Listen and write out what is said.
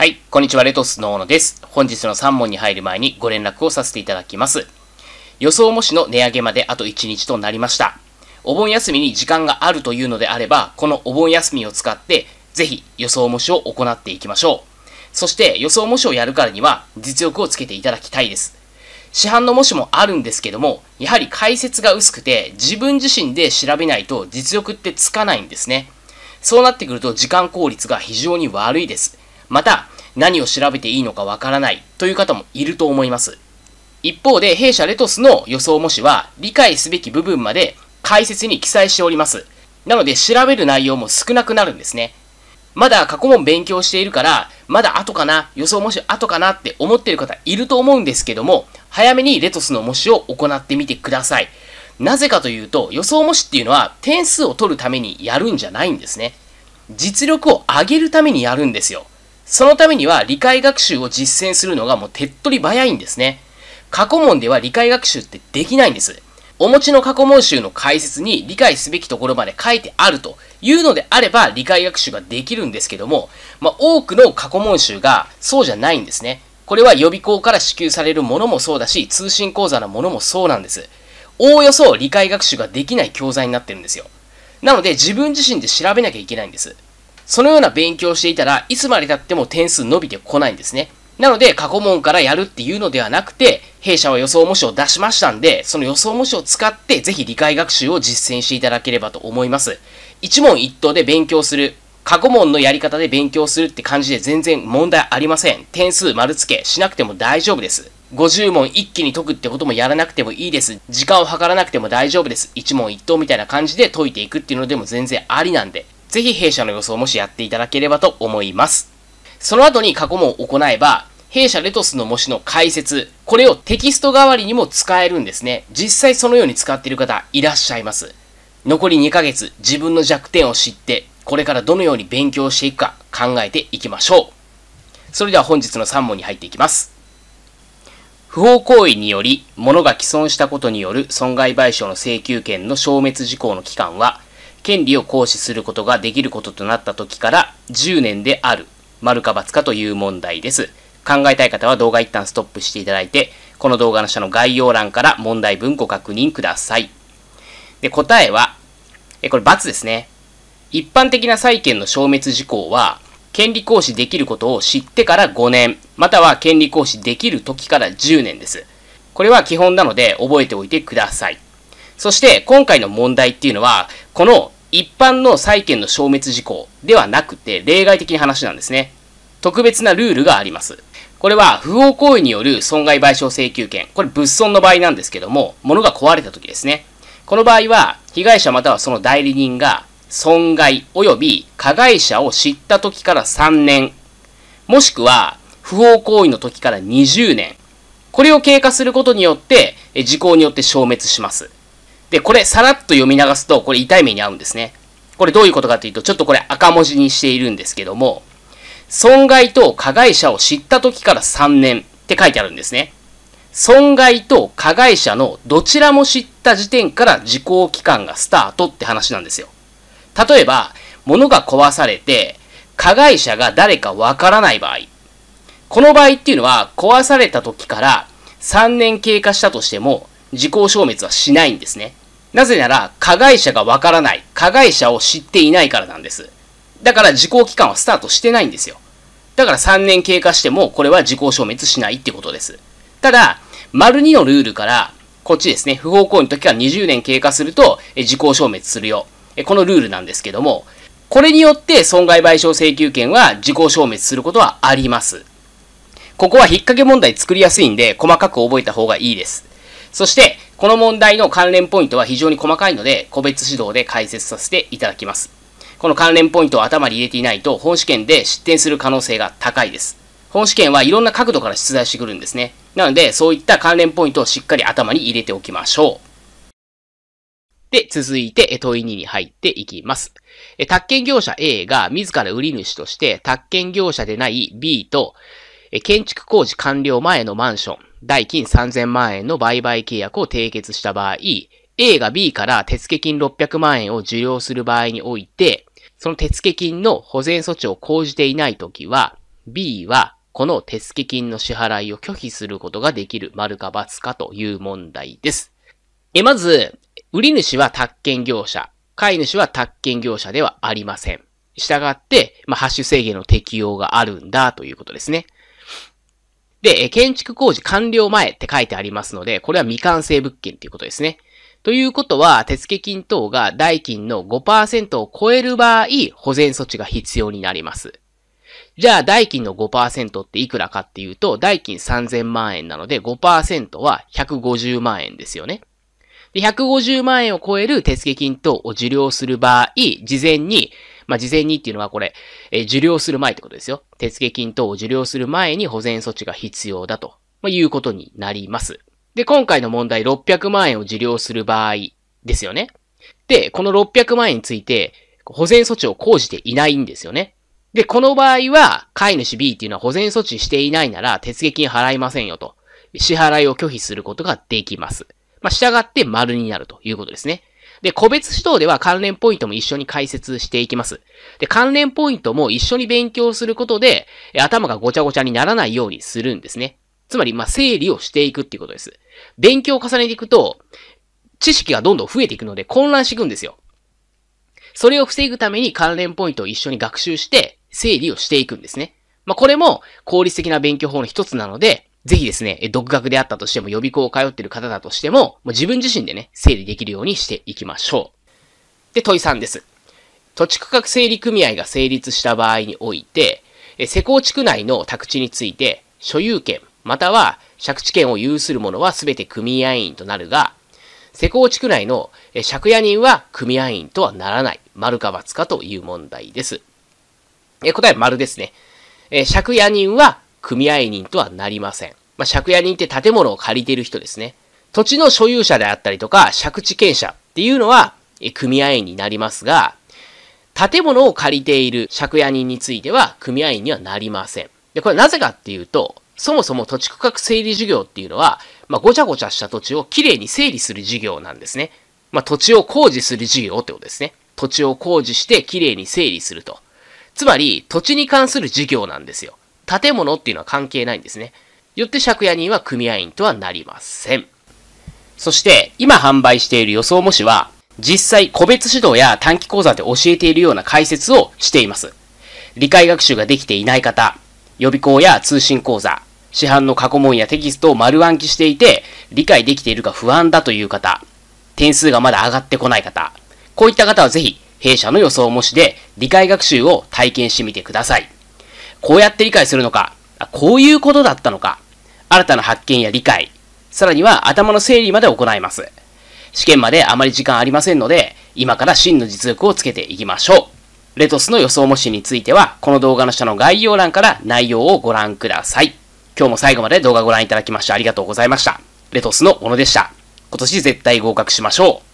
はい、こんにちは、レトスの大野です。本日の3問に入る前にご連絡をさせていただきます。予想模試の値上げまであと1日となりました。お盆休みに時間があるというのであれば、このお盆休みを使って、ぜひ予想模試を行っていきましょう。そして予想模試をやるからには実力をつけていただきたいです。市販の模試もあるんですけども、やはり解説が薄くて自分自身で調べないと実力ってつかないんですね。そうなってくると時間効率が非常に悪いです。また、何を調べていいのかわからないという方もいると思います。一方で、弊社レトスの予想模試は理解すべき部分まで解説に記載しております。なので、調べる内容も少なくなるんですね。まだ過去問勉強しているから、まだ後かな、予想模試後かなって思っている方いると思うんですけども、早めにレトスの模試を行ってみてください。なぜかというと、予想模試っていうのは点数を取るためにやるんじゃないんですね。実力を上げるためにやるんですよ。そのためには理解学習を実践するのがもう手っ取り早いんですね。過去問では理解学習ってできないんです。お持ちの過去問集の解説に理解すべきところまで書いてあるというのであれば理解学習ができるんですけども、まあ、多くの過去問集がそうじゃないんですね。これは予備校から支給されるものもそうだし、通信講座のものもそうなんです。おおよそ理解学習ができない教材になってるんですよ。なので自分自身で調べなきゃいけないんです。そのような勉強をしていたらいつまで経っても点数伸びてこないんですね。なので過去問からやるっていうのではなくて、弊社は予想模試を出しましたんで、その予想模試を使ってぜひ理解学習を実践していただければと思います。一問一答で勉強する。過去問のやり方で勉強するって感じで全然問題ありません。点数丸付けしなくても大丈夫です。50問一気に解くってこともやらなくてもいいです。時間を計らなくても大丈夫です。一問一答みたいな感じで解いていくっていうのでも全然ありなんで、ぜひ弊社の予想もしやっていただければと思います。その後に過去問を行えば、弊社レトスの模試の解説、これをテキスト代わりにも使えるんですね。実際そのように使っている方いらっしゃいます。残り2ヶ月、自分の弱点を知って、これからどのように勉強していくか考えていきましょう。それでは本日の3問に入っていきます。不法行為により物が毀損したことによる損害賠償の請求権の消滅事項の期間は、権利を行使することができることとなった時から10年である、丸か×かという問題です。考えたい方は動画一旦ストップしていただいて、この動画の下の概要欄から問題文ご確認ください。で、答えは、え、これ×ですね。一般的な債権の消滅事項は、権利行使できることを知ってから5年、または権利行使できる時から10年です。これは基本なので覚えておいてください。そして今回の問題っていうのは、この一般の債権の消滅事項ではなくて例外的な話なんですね。特別なルールがあります。これは不法行為による損害賠償請求権。これ物損の場合なんですけども、物が壊れた時ですね。この場合は、被害者またはその代理人が損害及び加害者を知った時から3年、もしくは不法行為の時から20年、これを経過することによって、時効によって消滅します。で、これさらっと読み流すと、これ痛い目に遭うんですね。これどういうことかというと、ちょっとこれ赤文字にしているんですけども、損害と加害者を知った時から3年って書いてあるんですね。損害と加害者のどちらも知った時点から時効期間がスタートって話なんですよ。例えば、物が壊されて、加害者が誰かわからない場合。この場合っていうのは、壊された時から3年経過したとしても、時効消滅はしないんですね。なぜなら、加害者がわからない、加害者を知っていないからなんです。だから時効期間はスタートしてないんですよ。だから3年経過しても、これは時効消滅しないってことです。ただ、丸2のルールから、こっちですね、不法行為の時から20年経過すると、時効消滅するよ。このルールなんですけども、これによって損害賠償請求権は時効消滅することはあります。ここは引っ掛け問題作りやすいんで、細かく覚えた方がいいです。そして、この問題の関連ポイントは非常に細かいので、個別指導で解説させていただきます。この関連ポイントを頭に入れていないと、本試験で失点する可能性が高いです。本試験はいろんな角度から出題してくるんですね。なので、そういった関連ポイントをしっかり頭に入れておきましょう。で、続いて問い2に入っていきます。宅建業者 A が自ら売り主として宅建業者でない B と建築工事完了前のマンション、代金3000万円の売買契約を締結した場合、A が B から手付金600万円を受領する場合において、その手付金の保全措置を講じていないときは、B はこの手付金の支払いを拒否することができる丸か×かという問題です。え、まず、売り主は宅建業者、買い主は宅建業者ではありません。従って、まあ、ハッシュ制限の適用があるんだということですね。で、建築工事完了前って書いてありますので、これは未完成物件ということですね。ということは、手付金等が代金の5%を超える場合、保全措置が必要になります。じゃあ、代金の5%っていくらかっていうと、代金3000万円なので5%は150万円ですよね。で、150万円を超える手付金等を受領する場合、事前に、まあ、事前にっていうのはこれ、え、受領する前ってことですよ。手付金等を受領する前に保全措置が必要だと、まあ、いうことになります。で、今回の問題600万円を受領する場合ですよね。で、この600万円について、保全措置を講じていないんですよね。で、この場合は、飼い主 B っていうのは保全措置していないなら、手付金払いませんよと。支払いを拒否することができます。まあ、従って丸になるということですね。で、個別指導では関連ポイントも一緒に解説していきます。で、関連ポイントも一緒に勉強することで、頭がごちゃごちゃにならないようにするんですね。つまり、ま整理をしていくっていうことです。勉強を重ねていくと、知識がどんどん増えていくので混乱していくんですよ。それを防ぐために関連ポイントを一緒に学習して、整理をしていくんですね。まあ、これも効率的な勉強法の一つなので、ぜひですね、独学であったとしても予備校を通っている方だとしても、もう自分自身でね、整理できるようにしていきましょう。で、問い3です。土地区画整理組合が成立した場合において、施工地区内の宅地について、所有権、または借地権を有する者は全て組合員となるが、施工地区内の借家人は組合員とはならない、丸か×かという問題です。答えは丸ですね。借家人は組合人とはなりません。まあ、借家人って建物を借りている人ですね。土地の所有者であったりとか、借地権者っていうのは、組合員になりますが、建物を借りている借家人については、組合員にはなりません。で、これなぜかっていうと、そもそも土地区画整理事業っていうのは、まあ、ごちゃごちゃした土地をきれいに整理する事業なんですね。まあ、土地を工事する事業ってことですね。土地を工事してきれいに整理すると。つまり、土地に関する事業なんですよ。建物っていうのは関係ないんですね。よって借家人は組合員とはなりません。そして、今販売している予想模試は、実際個別指導や短期講座で教えているような解説をしています。理解学習ができていない方、予備校や通信講座、市販の過去問やテキストを丸暗記していて、理解できているか不安だという方、点数がまだ上がってこない方、こういった方はぜひ、弊社の予想模試で理解学習を体験してみてください。こうやって理解するのか、こういうことだったのか、新たな発見や理解、さらには頭の整理まで行います。試験まであまり時間ありませんので、今から真の実力をつけていきましょう。レトスの予想模試については、この動画の下の概要欄から内容をご覧ください。今日も最後まで動画ご覧いただきましてありがとうございました。レトスの小野でした。今年絶対合格しましょう。